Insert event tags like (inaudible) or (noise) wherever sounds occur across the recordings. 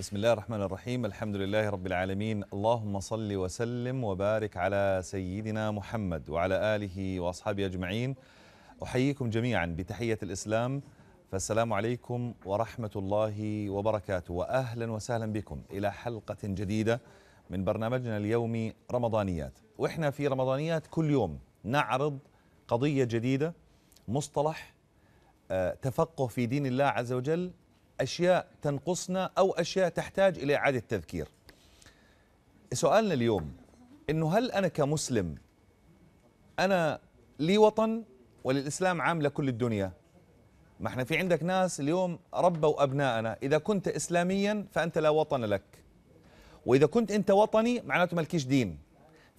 بسم الله الرحمن الرحيم الحمد لله رب العالمين اللهم صل وسلم وبارك على سيدنا محمد وعلى آله وأصحابه أجمعين أحييكم جميعا بتحية الإسلام فالسلام عليكم ورحمة الله وبركاته وأهلا وسهلا بكم إلى حلقة جديدة من برنامجنا اليومي رمضانيات وإحنا في رمضانيات كل يوم نعرض قضية جديدة مصطلح تفقه في دين الله عز وجل أشياء تنقصنا أو أشياء تحتاج إلى إعادة تذكير. سؤالنا اليوم إنه هل أنا كمسلم أنا لي وطن وللإسلام عام لكل الدنيا؟ ما إحنا في عندك ناس اليوم ربوا ابنائنا، إذا كنت اسلاميا فأنت لا وطن لك. وإذا كنت أنت وطني معناته مالكيش دين.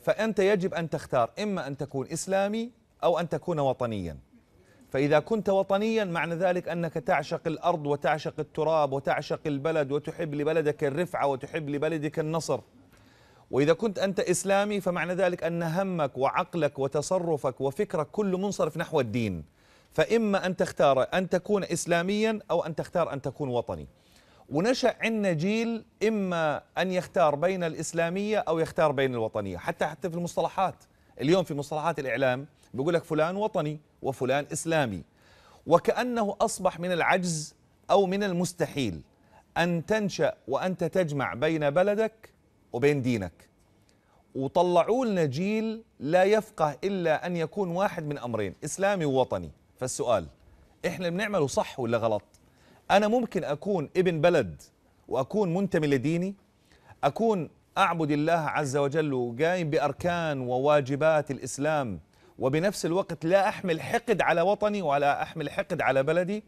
فأنت يجب أن تختار إما أن تكون إسلامي أو أن تكون وطنيا. فإذا كنت وطنيا معنى ذلك أنك تعشق الأرض وتعشق التراب وتعشق البلد وتحب لبلدك الرفعة وتحب لبلدك النصر. وإذا كنت أنت إسلامي فمعنى ذلك أن همك وعقلك وتصرفك وفكرك كله منصرف نحو الدين. فإما أن تختار أن تكون إسلاميا أو أن تختار أن تكون وطني. ونشأ عندنا جيل إما أن يختار بين الإسلامية أو يختار بين الوطنية حتى حتى في المصطلحات. اليوم في مصطلحات الإعلام بيقول لك فلان وطني وفلان إسلامي. وكأنه أصبح من العجز أو من المستحيل أن تنشأ وأنت تجمع بين بلدك وبين دينك. وطلعوا لنا جيل لا يفقه إلا أن يكون واحد من أمرين إسلامي ووطني. فالسؤال إحنا بنعمله صح ولا غلط؟ أنا ممكن أكون ابن بلد وأكون منتمي لديني؟ أكون أعبد الله عز وجل وقايم بأركان وواجبات الإسلام وبنفس الوقت لا أحمل حقد على وطني ولا أحمل حقد على بلدي.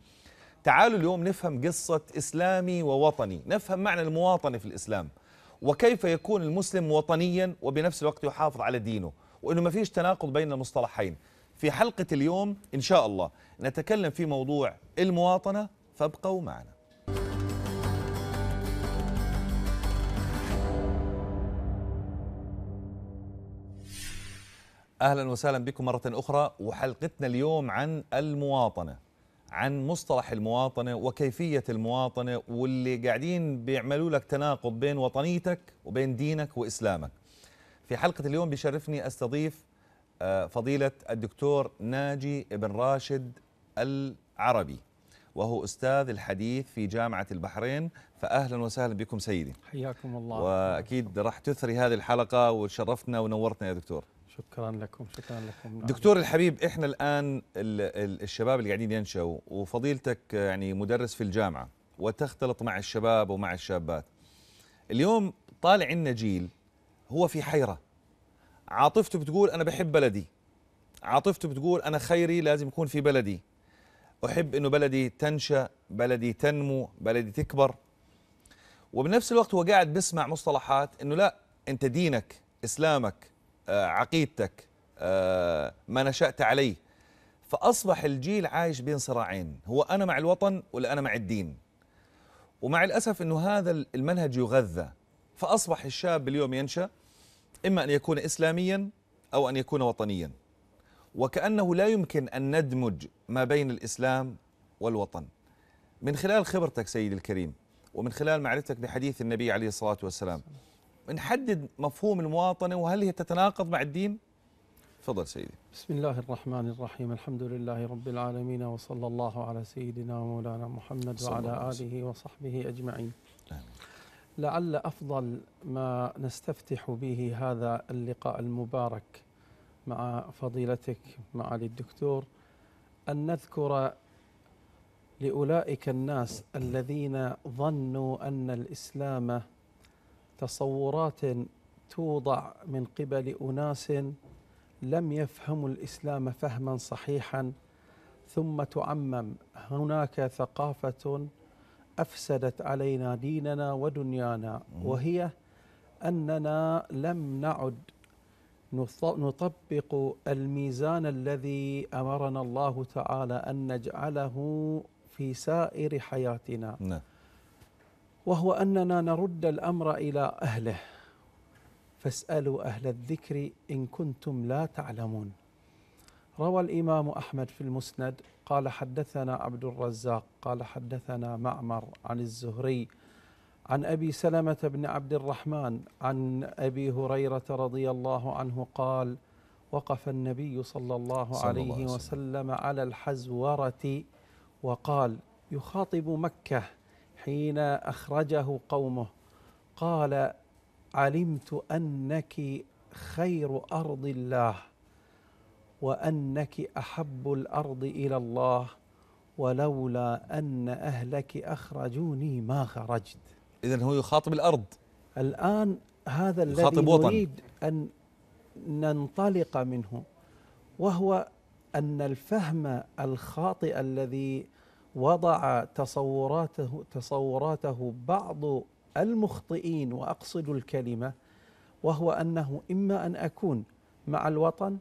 تعالوا اليوم نفهم قصة إسلامي ووطني نفهم معنى المواطنة في الإسلام وكيف يكون المسلم وطنيا وبنفس الوقت يحافظ على دينه وإنه ما فيش تناقض بين المصطلحين. في حلقة اليوم إن شاء الله نتكلم في موضوع المواطنة فابقوا معنا. أهلا وسهلا بكم مرة أخرى وحلقتنا اليوم عن المواطنة عن مصطلح المواطنة وكيفية المواطنة واللي قاعدين بيعملوا لك تناقض بين وطنيتك وبين دينك وإسلامك. في حلقة اليوم بيشرفني أستضيف آه، فضيلة الدكتور ناجي بن راشد العربي وهو أستاذ الحديث في جامعة البحرين فاهلا وسهلا بكم سيدي. حياكم الله وأكيد راح تثري هذه الحلقة وشرفتنا ونورتنا يا دكتور. شكرا لكم شكرا لكم. دكتور الحبيب إحنا الآن الشباب اللي قاعدين ينشأوا وفضيلتك يعني مدرس في الجامعة وتختلط مع الشباب ومع الشابات. اليوم طالع عنا جيل هو في حيرة. عاطفته بتقول أنا بحب بلدي. عاطفته بتقول أنا خيري لازم يكون في بلدي. أحب إنه بلدي تنشأ بلدي تنمو بلدي تكبر. وبنفس الوقت هو قاعد بيسمع مصطلحات إنه لا أنت دينك إسلامك عقيدتك آه، ما نشأت عليه. فأصبح الجيل عايش بين صراعين هو أنا مع الوطن ولا أنا مع الدين. ومع الأسف أنه هذا المنهج يغذى. فأصبح الشاب اليوم ينشأ إما أن يكون إسلاميا أو أن يكون وطنيا. وكأنه لا يمكن أن ندمج ما بين الإسلام والوطن. من خلال خبرتك سيدي الكريم ومن خلال معرفتك بحديث النبي عليه الصلاة والسلام نحدد مفهوم المواطنة وهل هي تتناقض مع الدين؟ تفضل سيدي بسم الله الرحمن الرحيم الحمد لله رب العالمين وصلى الله على سيدنا ومولانا محمد وعلى آله وصحبه أجمعين آمين. لعل أفضل ما نستفتح به هذا اللقاء المبارك مع فضيلتك معالي الدكتور أن نذكر لأولئك الناس الذين ظنوا أن الإسلام تصورات توضع من قبل أناس لم يفهموا الإسلام فهما صحيحا ثم تعمم. هناك ثقافة أفسدت علينا ديننا ودنيانا وهي أننا لم نعد نطبق الميزان الذي أمرنا الله تعالى أن نجعله في سائر حياتنا. نعم. وهو أننا نرد الأمر إلى أهله. فاسألوا أهل الذكر إن كنتم لا تعلمون. روى الإمام أحمد في المسند قال حدثنا عبد الرزاق قال حدثنا معمر عن الزهري عن أبي سلمة بن عبد الرحمن عن أبي هريرة رضي الله عنه قال وقف النبي صلى الله صلى عليه الله وسلم على الحزورة وقال يخاطب مكة حين أخرجه قومه. قال علمت أنك خير أرض الله وأنك أحب الأرض إلى الله ولولا أن أهلك أخرجوني ما خرجت. اذا هو يخاطب الأرض. الآن هذا الذي نريد أن ننطلق منه وهو أن الفهم الخاطئ الذي وضع تصوراته تصوراته بعض المخطئين وأقصد الكلمة وهو أنه إما أن أكون مع الوطن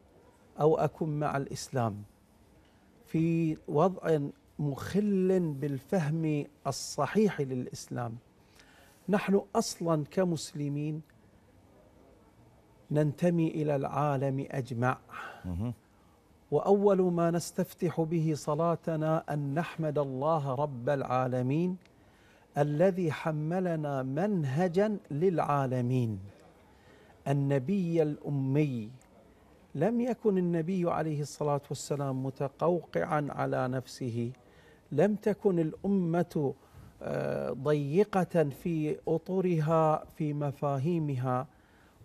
أو أكون مع الإسلام. في وضع مخل بالفهم الصحيح للإسلام. نحن أصلا كمسلمين ننتمي إلى العالم أجمع. وأول ما نستفتح به صلاتنا أن نحمد الله رب العالمين الذي حملنا منهجا للعالمين. النبي الأمي. لم يكن النبي عليه الصلاة والسلام متقوقعا على نفسه. لم تكن الأمة آه، ضيقة في أطرها في مفاهيمها.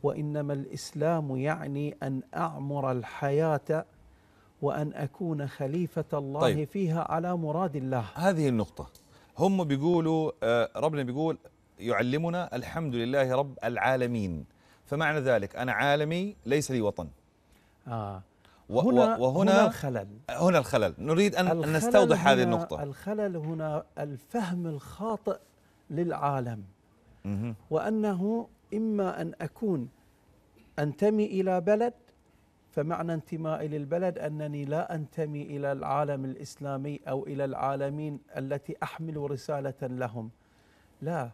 وإنما الإسلام يعني أن أعمر الحياة وأن أكون خليفة الله طيب. فيها على مراد الله. هذه النقطة. هم بيقولوا آه، ربنا بيقول يعلمنا الحمد لله رب العالمين. فمعنى ذلك أنا عالمي ليس لي وطن. آه. هنا وهنا هنا الخلل. هنا الخلل. نريد ان نستوضح هذه النقطة. الخلل هنا الفهم الخاطئ للعالم. وأنه إما أن أكون أنتمي إلى بلد فمعنى انتمائي للبلد أنني لا أنتمي إلى العالم الإسلامي أو إلى العالمين التي أحمل رسالة لهم. لا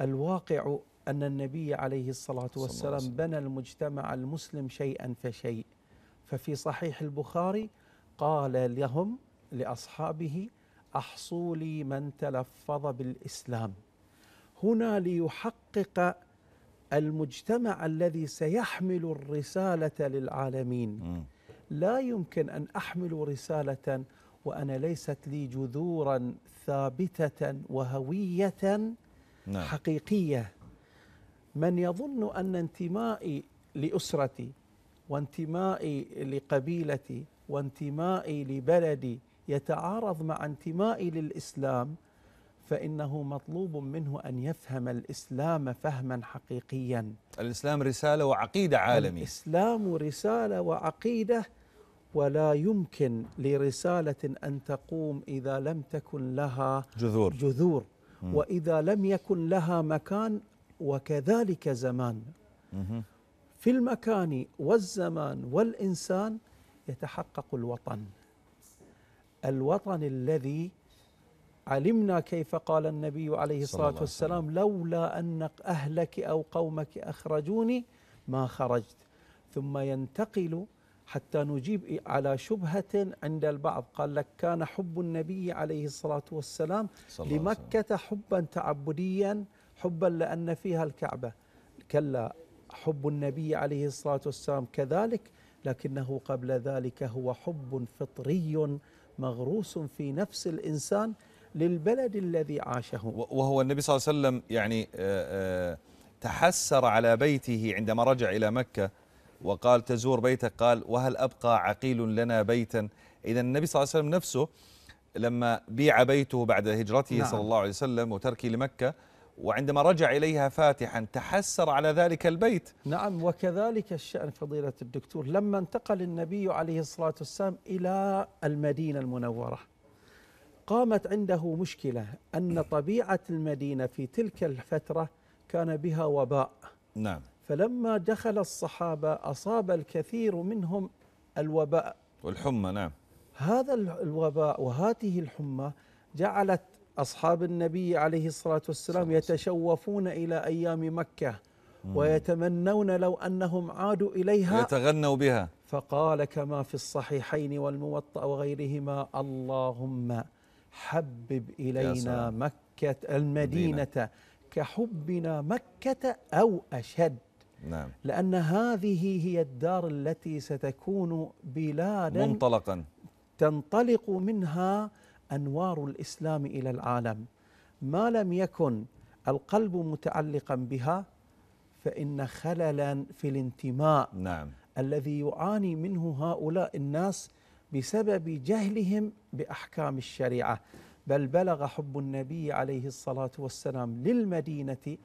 الواقع أن النبي عليه الصلاة والسلام بنى المجتمع المسلم شيئا فشيء. ففي صحيح البخاري قال لهم لأصحابه أحصوا لي من تلفظ بالإسلام. هنا ليحقق المجتمع الذي سيحمل الرسالة للعالمين. لا يمكن أن أحمل رسالة وأنا ليست لي جذورا ثابتة وهوية نعم. حقيقية. من يظن أن انتمائي لأسرتي وانتمائي لقبيلتي وانتمائي لبلدي يتعارض مع انتمائي للإسلام فإنه مطلوب منه أن يفهم الإسلام فهما حقيقيا. الإسلام رسالة وعقيدة عالمي. الإسلام رسالة وعقيدة ولا يمكن لرسالة أن تقوم إذا لم تكن لها جذور جذور وإذا لم يكن لها مكان وكذلك زمان. في المكان والزمان والإنسان يتحقق الوطن الوطن الذي علمنا كيف قال النبي عليه الصلاة والسلام لولا أن أهلك أو قومك أخرجوني ما خرجت. ثم ينتقل حتى نجيب على شبهة عند البعض. قال لك كان حب النبي عليه الصلاة والسلام لمكة حبا تعبديا حبا لأن فيها الكعبة. كلا حب النبي عليه الصلاة والسلام كذلك لكنه قبل ذلك هو حب فطري مغروس في نفس الإنسان للبلد الذي عاشه. وهو النبي صلى الله عليه وسلم يعني آه، آه، تحسر على بيته عندما رجع إلى مكة وقال تزور بيتك قال وهل أبقى عقيل لنا بيتا؟ إذا النبي صلى الله عليه وسلم نفسه لما بيع بيته بعد هجرته نعم. صلى الله عليه وسلم وتركه لمكة وعندما رجع إليها فاتحا تحسر على ذلك البيت. نعم وكذلك الشأن فضيلة الدكتور لما انتقل النبي عليه الصلاة والسلام إلى المدينة المنورة قامت عنده مشكلة أن طبيعة المدينة في تلك الفترة كان بها وباء. نعم. فلما دخل الصحابة أصاب الكثير منهم الوباء. والحمى نعم. هذا الوباء وهذه الحمى جعلت أصحاب النبي عليه الصلاة والسلام يتشوفون إلى أيام مكة ويتمنون لو أنهم عادوا إليها. يتغنوا بها. فقال كما في الصحيحين والموطأ وغيرهما اللهم حبب إلينا مكة المدينة كحبنا مكة أو أشد. نعم. لأن هذه هي الدار التي ستكون بلادا منطلقا. تنطلق منها أنوار الإسلام إلى العالم. ما لم يكن القلب متعلقا بها فإن خللا في الانتماء نعم. الذي يعاني منه هؤلاء الناس بسبب جهلهم بأحكام الشريعة. بل بلغ حب النبي عليه الصلاة والسلام للمدينة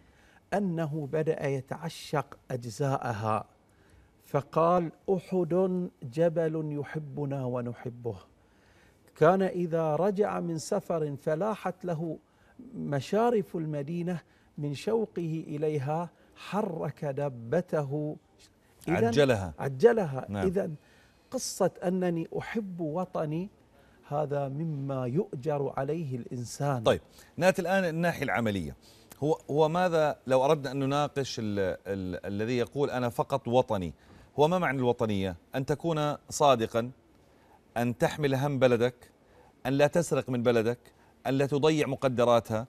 أنه بدأ يتعشق أجزاءها. فقال أحد جبل يحبنا ونحبه. كان إذا رجع من سفر فلاحت له مشارف المدينة من شوقه إليها حرك دبته. عجلها. عجلها. نعم. إذا قصة أنني أحب وطني هذا مما يؤجر عليه الإنسان. طيب نأتي الآن الناحية العملية. هو هو ماذا لو أردنا أن نناقش ال ال الذي يقول أنا فقط وطني هو ما معنى الوطنية؟ أن تكون صادقا أن تحمل هم بلدك أن لا تسرق من بلدك أن لا تضيع مقدراتها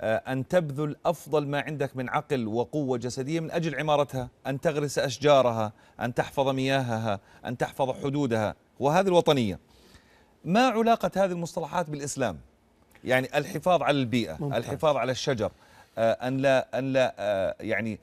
أن تبذل أفضل ما عندك من عقل وقوة جسدية من أجل عمارتها أن تغرس أشجارها أن تحفظ مياهها أن تحفظ حدودها. وهذه الوطنية. ما علاقة هذه المصطلحات بالإسلام؟ يعني الحفاظ على البيئة ممتاز. الحفاظ على الشجر آه، أن لا أن لا آه، يعني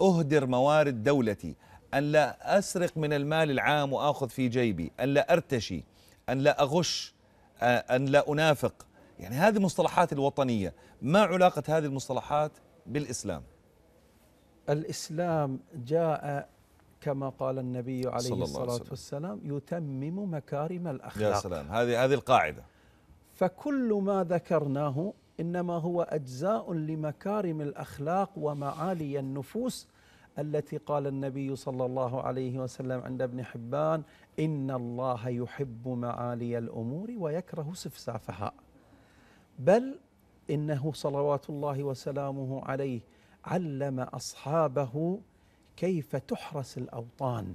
أهدر موارد دولتي أن لا أسرق من المال العام وآخذ في جيبي أن لا أرتشي أن لا أغش أن لا أنافق. يعني هذه مصطلحات الوطنية. ما علاقة هذه المصطلحات بالإسلام؟ الإسلام جاء كما قال النبي عليه الصلاة والسلام يتمم مكارم الأخلاق. يا سلام. هذه هذه القاعدة. فكل ما ذكرناه إنما هو أجزاء لمكارم الأخلاق ومعالي النفوس التي قال النبي صلى الله عليه وسلم عند ابن حبان إن الله يحب معالي الأمور ويكره سفسافها. بل إنه صلوات الله وسلامه عليه علم أصحابه كيف تحرس الأوطان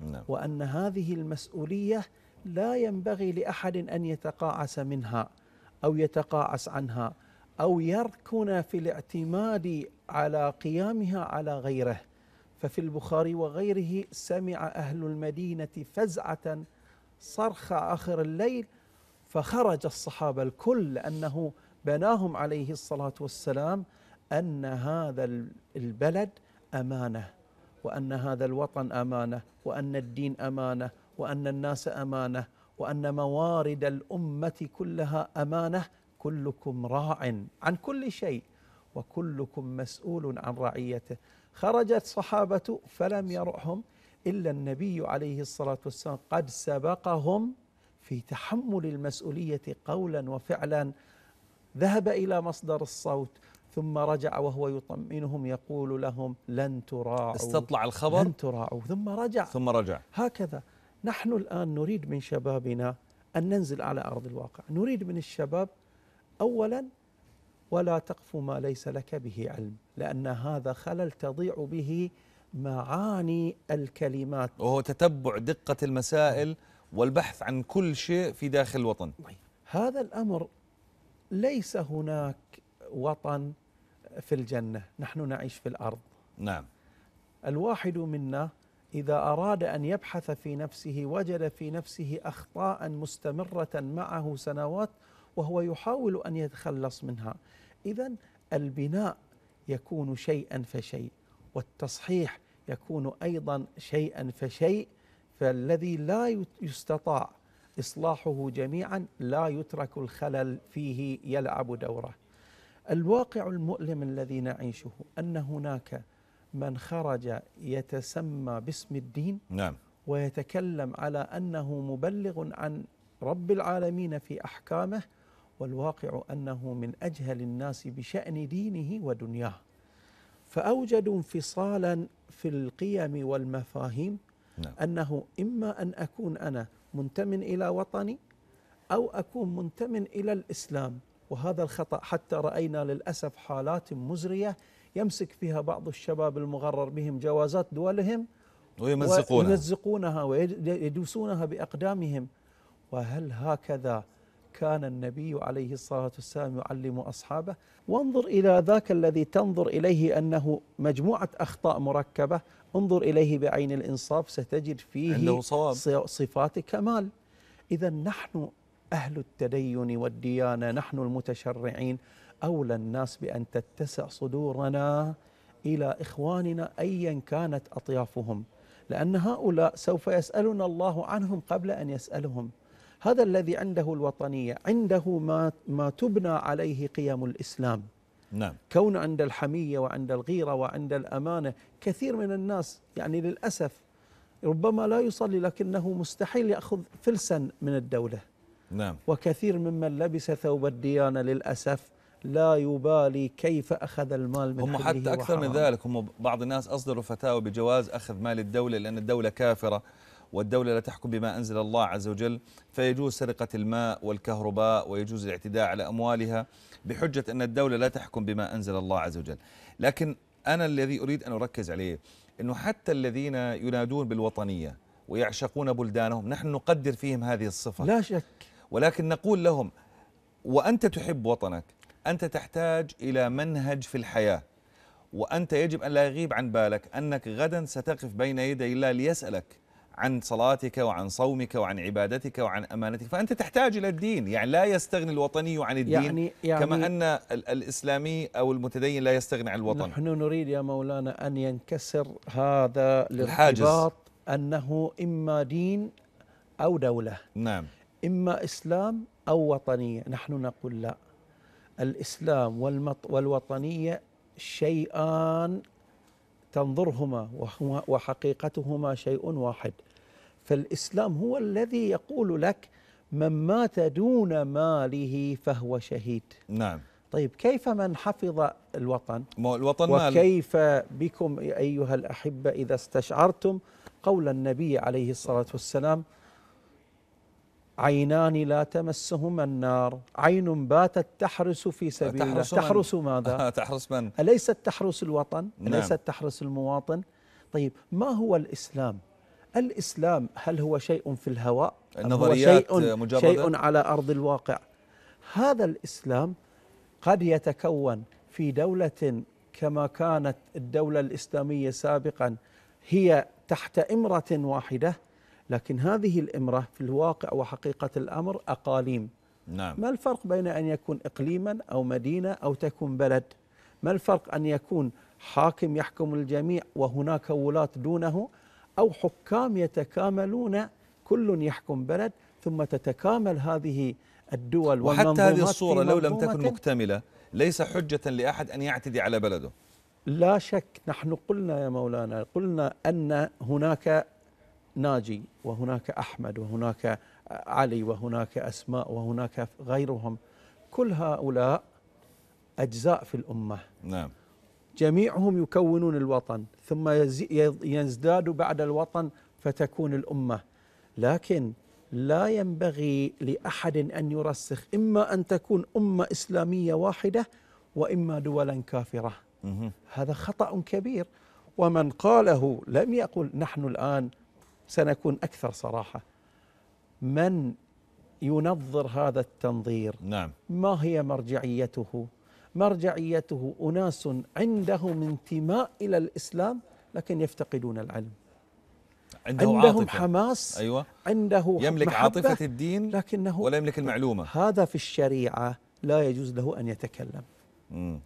نعم. وأن هذه المسؤولية لا ينبغي لأحد أن يتقاعس منها أو يتقاعس عنها أو يركن في الاعتماد على قيامها على غيره ففي البخاري وغيره سمع أهل المدينة فزعة صرخ آخر الليل فخرج الصحابة الكل لأنه بناهم عليه الصلاة والسلام أن هذا البلد أمانة وأن هذا الوطن أمانة وأن الدين أمانة وأن الناس أمانة وأن موارد الأمة كلها أمانة. كلكم راع عن كل شيء وكلكم مسؤول عن رعيته. خرجت صحابة فلم يرعهم إلا النبي عليه الصلاة والسلام. قد سبقهم في تحمل المسؤولية قولا وفعلا. ذهب إلى مصدر الصوت ثم رجع وهو يطمئنهم يقول لهم لن تراعوا استطلع الخبر؟ لن تراعوا. ثم رجع. ثم رجع. هكذا. نحن الآن نريد من شبابنا أن ننزل على أرض الواقع. نريد من الشباب اولا ولا تقف ما ليس لك به علم لأن هذا خلل تضيع به معاني الكلمات. وهو تتبع دقة المسائل والبحث عن كل شيء في داخل الوطن. طيب، هذا الأمر ليس هناك وطن في الجنة نحن نعيش في الأرض. نعم. الواحد منا إذا أراد أن يبحث في نفسه وجد في نفسه أخطاء مستمرة معه سنوات وهو يحاول أن يتخلص منها. اذا البناء يكون شيئا فشيء والتصحيح يكون أيضا شيئا فشيء فالذي لا يستطاع إصلاحه جميعا لا يترك الخلل فيه يلعب دوره. الواقع المؤلم الذي نعيشه أن هناك من خرج يتسمى باسم الدين نعم. ويتكلم على أنه مبلغ عن رب العالمين في أحكامه والواقع أنه من أجهل الناس بشأن دينه ودنياه. فأوجدوا انفصالا في القيم والمفاهيم نعم. أنه إما أن أكون أنا منتمن إلى وطني أو أكون منتمن إلى الإسلام. وهذا الخطأ حتى رأينا للأسف حالات مزرية يمسك فيها بعض الشباب المغرر بهم جوازات دولهم ويمزقونها. ويمزقونها ويدوسونها بأقدامهم. وهل هكذا كان النبي عليه الصلاة والسلام يعلم أصحابه؟ وانظر إلى ذاك الذي تنظر إليه أنه مجموعة أخطاء مركبة انظر إليه بعين الإنصاف ستجد فيه. صفات كمال. إذا نحن أهل التدين والديانة نحن المتشرعين. أولى الناس بأن تتسع صدورنا إلى إخواننا أيا كانت أطيافهم. لأن هؤلاء سوف يسألنا الله عنهم قبل أن يسألهم. هذا الذي عنده الوطنية عنده ما, ما تبنى عليه قيم الإسلام. نعم. كون عند الحمية وعند الغيرة وعند الأمانة كثير من الناس يعني للأسف ربما لا يصلي لكنه مستحيل يأخذ فلسا من الدولة. نعم. وكثير ممن لبس ثوب الديانة للأسف لا يبالي كيف أخذ المال من هم حتى أكثر من ذلك. هم بعض الناس أصدروا فتاوى بجواز أخذ مال الدولة لأن الدولة كافرة. والدولة لا تحكم بما أنزل الله عز وجل فيجوز سرقة الماء والكهرباء ويجوز الاعتداء على أموالها بحجة أن الدولة لا تحكم بما أنزل الله عز وجل. لكن أنا الذي أريد أن أركز عليه أنه حتى الذين ينادون بالوطنية ويعشقون بلدانهم نحن نقدر فيهم هذه الصفة. لا شك. ولكن نقول لهم وأنت تحب وطنك أنت تحتاج إلى منهج في الحياة وأنت يجب أن لا يغيب عن بالك أنك غدا ستقف بين يدي الله ليسألك عن صلاتك وعن صومك وعن عبادتك وعن أمانتك. فأنت تحتاج إلى الدين. يعني لا يستغني الوطني عن الدين يعني يعني كما أن الإسلامي أو المتدين لا يستغني عن الوطن. نحن نريد يا مولانا أن ينكسر هذا الارتباط أنه إما دين أو دولة. نعم. إما إسلام أو وطنية. نحن نقول لا. الإسلام والوطنية شيئان تنظرهما وحقيقتهما شيء واحد. فالإسلام هو الذي يقول لك من مات دون ماله فهو شهيد. نعم. طيب كيف من حفظ الوطن؟ الوطن وكيف. بكم أيها الأحبة إذا استشعرتم قول النبي عليه الصلاة والسلام عينان لا تمسهما النار عين باتت تحرس في سبيل الله تحرس ماذا؟ (laughs) تحرس من؟ أليست تحرس الوطن؟ نعم. أليست تحرس المواطن؟ طيب ما هو الإسلام؟ الإسلام هل هو شيء في الهواء؟ النظريات هو شيء, مجردة؟ شيء على أرض الواقع هذا الإسلام قد يتكون في دولة كما كانت الدولة الإسلامية سابقا هي تحت إمرة واحدة لكن هذه الإمرة في الواقع وحقيقة الأمر أقاليم. نعم. ما الفرق بين أن يكون إقليما أو مدينة أو تكون بلد؟ ما الفرق أن يكون حاكم يحكم الجميع وهناك ولاة دونه أو حكام يتكاملون كل يحكم بلد ثم تتكامل هذه الدول وحتى هذه الصورة لو لم تكن مكتملة ليس حجة لأحد أن يعتدي على بلده. لا شك نحن قلنا يا مولانا قلنا أن هناك ناجي وهناك أحمد وهناك علي وهناك أسماء وهناك غيرهم. كل هؤلاء أجزاء في الأمة. نعم. جميعهم يكونون الوطن ثم يزداد بعد الوطن فتكون الأمة. لكن لا ينبغي لأحد أن يرسخ إما أن تكون أمة إسلامية واحدة وإما دولا كافرة. هذا خطأ كبير. ومن قاله لم يقل نحن الآن سنكون أكثر صراحة. من ينظر هذا التنظير؟ نعم. ما هي مرجعيته؟ مرجعيته أناس عندهم انتماء إلى الإسلام لكن يفتقدون العلم. عنده عندهم عاطفة. حماس أيوة. عنده يملك عاطفة الدين لكنه ولا يملك المعلومة. هذا في الشريعة لا يجوز له أن يتكلم. م.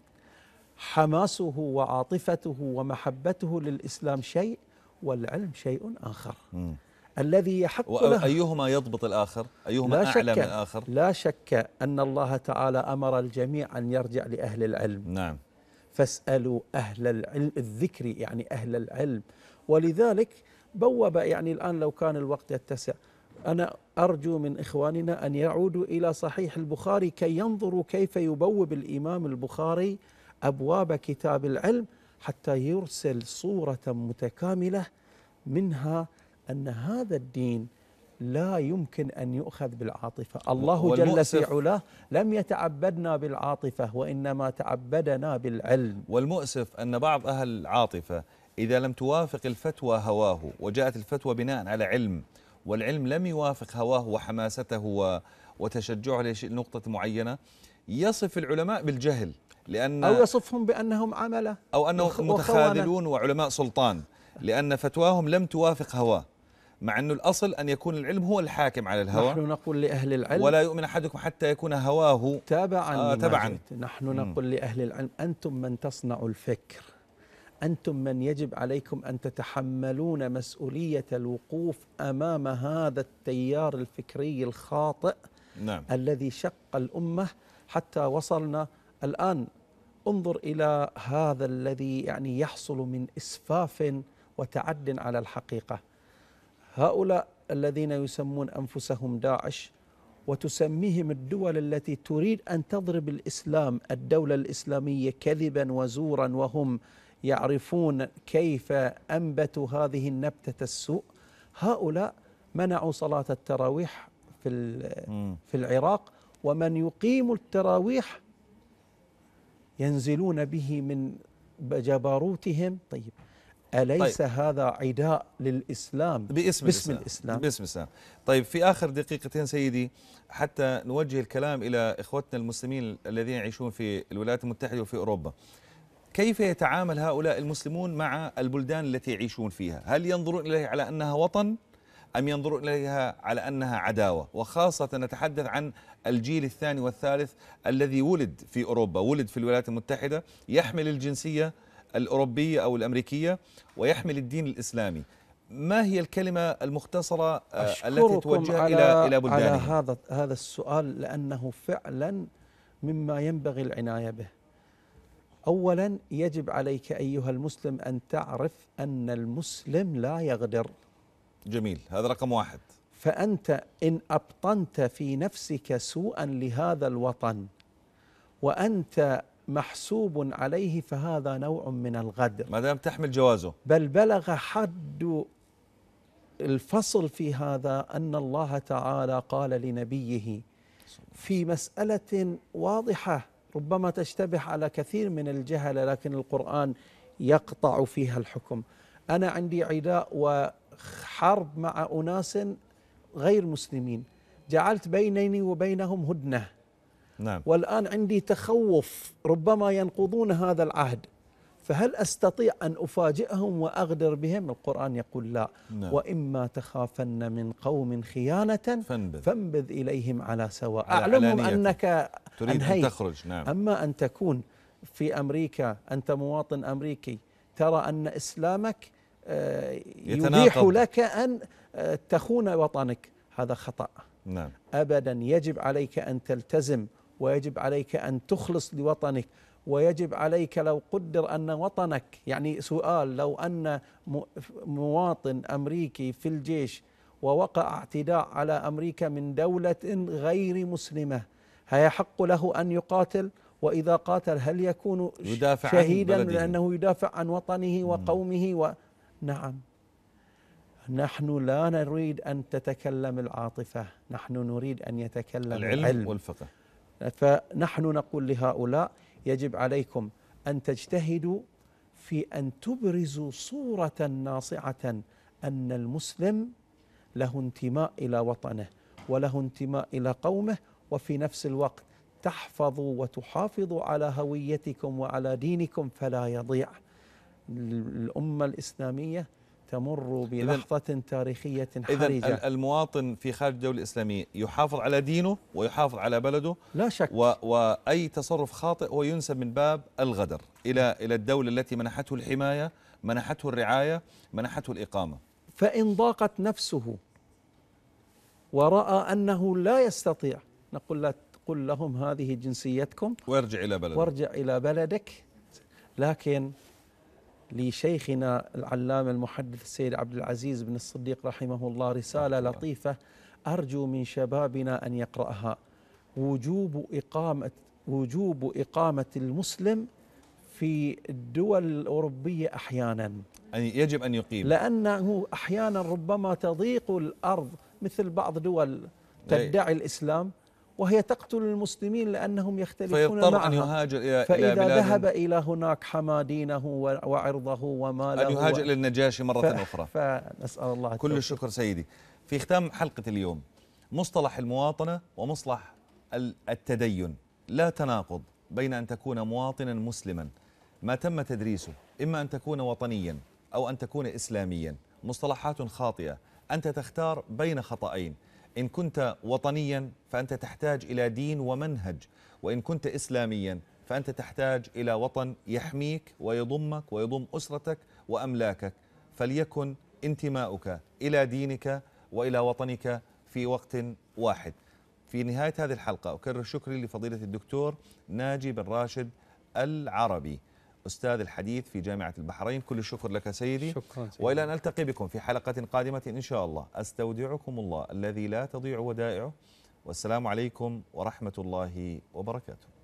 حماسه وعاطفته ومحبته للإسلام شيء والعلم شيء آخر. م. الذي يحق له أيهما يضبط الآخر؟ أيهما لا أعلى من الآخر؟ لا شك أن الله تعالى أمر الجميع أن يرجع لأهل العلم. نعم. فاسألوا أهل العلم الذكر يعني أهل العلم. ولذلك بوب يعني الآن لو كان الوقت يتسع أنا أرجو من إخواننا أن يعودوا إلى صحيح البخاري كي ينظروا كيف يبوب الإمام البخاري أبواب كتاب العلم حتى يرسل صورة متكاملة منها أن هذا الدين لا يمكن أن يؤخذ بالعاطفة. الله جل في علاه لم يتعبدنا بالعاطفة وإنما تعبدنا بالعلم. والمؤسف أن بعض أهل العاطفة إذا لم توافق الفتوى هواه وجاءت الفتوى بناء على علم والعلم لم يوافق هواه وحماسته وتشجعه لنقطة معينة يصف العلماء بالجهل لأن أو يصفهم بأنهم عملة أو أنهم متخاذلون وعلماء سلطان لأن فتواهم لم توافق هواه مع أنه الأصل أن يكون العلم هو الحاكم على الهوى. نحن نقول لأهل العلم ولا يؤمن أحدكم حتى يكون هواه تابعا آه تبعا. نحن نقول لأهل العلم أنتم من تصنعوا الفكر أنتم من يجب عليكم أن تتحملون مسؤولية الوقوف أمام هذا التيار الفكري الخاطئ نعم. الذي شق الأمة حتى وصلنا الآن. انظر إلى هذا الذي يعني يحصل من إسفاف وتعد على الحقيقة. هؤلاء الذين يسمون أنفسهم داعش وتسميهم الدول التي تريد أن تضرب الإسلام الدولة الإسلامية كذبا وزورا وهم يعرفون كيف أنبتوا هذه النبتة السوء. هؤلاء منعوا صلاة التراويح في في العراق ومن يقيم التراويح ينزلون به من جبروتهم. طيب أليس طيب. هذا عداء للإسلام؟ باسم, باسم الإسلام. الإسلام. باسم الإسلام. طيب في آخر دقيقتين سيدي حتى نوجه الكلام إلى إخوتنا المسلمين الذين يعيشون في الولايات المتحدة وفي أوروبا. كيف يتعامل هؤلاء المسلمون مع البلدان التي يعيشون فيها؟ هل ينظرون إليها على أنها وطن؟ أم ينظرون إليها على أنها عداوة؟ وخاصة نتحدث عن الجيل الثاني والثالث الذي ولد في أوروبا ولد في الولايات المتحدة يحمل الجنسية الأوروبية أو الأمريكية ويحمل الدين الإسلامي. ما هي الكلمة المختصرة آه، التي توجه إلى إلى بلدانهم على هذا هذا السؤال لأنه فعلا مما ينبغي العناية به. اولا يجب عليك أيها المسلم أن تعرف أن المسلم لا يغدر. جميل هذا رقم واحد. فأنت إن أبطنت في نفسك سوءا لهذا الوطن وأنت محسوب عليه فهذا نوع من الغدر. ما دام تحمل جوازه. بل بلغ حد الفصل في هذا أن الله تعالى قال لنبيه في مسألة واضحة ربما تشتبه على كثير من الجهل لكن القرآن يقطع فيها الحكم. أنا عندي عداء وحرب مع أناس غير مسلمين. جعلت بيني وبينهم هدنة. نعم. والآن عندي تخوف ربما ينقضون هذا العهد. فهل أستطيع أن أفاجئهم وأغدر بهم؟ القرآن يقول لا. نعم. وإما تخافن من قوم خيانة فانبذ, فانبذ إليهم على سواء. أعلمهم أنك تريد أنهيت. ان تخرج. نعم. أما أن تكون في أمريكا أنت مواطن أمريكي ترى أن إسلامك يبيح لك أن آه، تخون وطنك. هذا خطأ. نعم. ابدا يجب عليك أن تلتزم ويجب عليك أن تخلص لوطنك ويجب عليك لو قدر أن وطنك يعني سؤال لو أن مواطن أمريكي في الجيش ووقع اعتداء على أمريكا من دولة غير مسلمة هيحق له أن يقاتل؟ وإذا قاتل هل يكون يدافع شهيدا؟ عن لأنه يدافع عن وطنه وقومه و نعم. نحن لا نريد أن تتكلم العاطفة. نحن نريد أن يتكلم العلم, العلم. والفقه. فنحن نقول لهؤلاء يجب عليكم أن تجتهدوا في أن تبرزوا صورة ناصعة أن المسلم له انتماء إلى وطنه وله انتماء إلى قومه وفي نفس الوقت تحفظوا وتحافظوا على هويتكم وعلى دينكم فلا يضيع. الامه الإسلامية تمر بلحظة تاريخية حرجة. إذا المواطن في خارج الدولة الإسلامية يحافظ على دينه ويحافظ على بلده لا شك. و وأي تصرف خاطئ هو ينسب من باب الغدر إلى إلى الدولة التي منحته الحماية منحته الرعاية منحته الإقامة. فإن ضاقت نفسه ورأى أنه لا يستطيع نقول لا قل لهم هذه جنسيتكم وارجع إلى بلدك. وارجع إلى بلدك. لكن لشيخنا العلامة المحدث السيد عبد العزيز بن الصديق رحمه الله رسالة لطيفة أرجو من شبابنا أن يقرأها. وجوب إقامة وجوب إقامة المسلم في الدول الأوروبية أحيانا. يعني يجب أن يقيم. لأنه أحيانا ربما تضيق الأرض مثل بعض دول تدعي الإسلام. وهي تقتل المسلمين لأنهم يختلفون فيضطر معها. أن يهاجر إلى فإذا إلى ذهب إلى هناك حمى دينه وعرضه وماله أن يهاجر إلى النجاشي مرة ف... أخرى. فنسأل الله كل الشكر سيدي. في ختام حلقة اليوم مصطلح المواطنة ومصطلح التدين. لا تناقض بين أن تكون مواطنا مسلما ما تم تدريسه إما أن تكون وطنيا أو أن تكون إسلاميا. مصطلحات خاطئة. أنت تختار بين خطأين. إن كنت وطنيا فأنت تحتاج إلى دين ومنهج وإن كنت إسلاميا فأنت تحتاج إلى وطن يحميك ويضمك ويضم أسرتك وأملاكك. فليكن انتماؤك إلى دينك وإلى وطنك في وقت واحد. في نهاية هذه الحلقة أكرر شكري لفضيلة الدكتور ناجي بن راشد العربي. أستاذ الحديث في جامعة البحرين. كل الشكر لك سيدي. شكرا سيدي. وإلى أن ألتقي بكم في حلقة قادمة إن شاء الله. أستودعكم الله الذي لا تضيع ودائعه. والسلام عليكم ورحمة الله وبركاته.